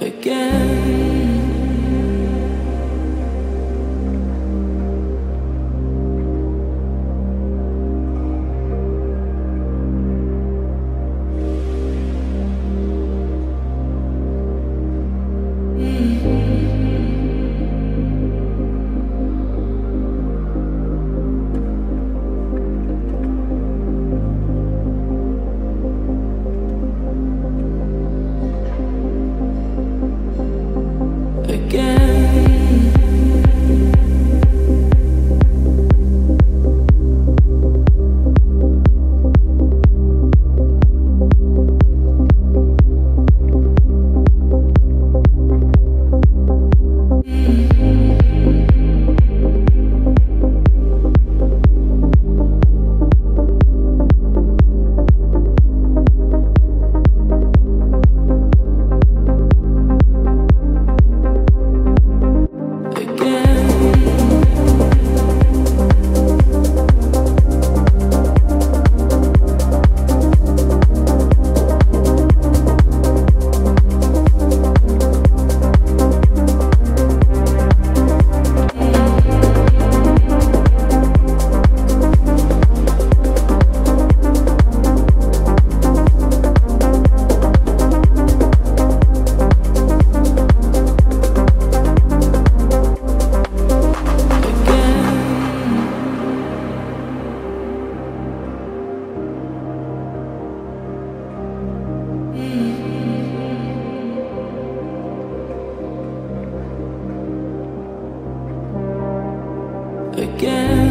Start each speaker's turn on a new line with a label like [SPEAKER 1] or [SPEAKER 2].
[SPEAKER 1] again. Hmm. Again.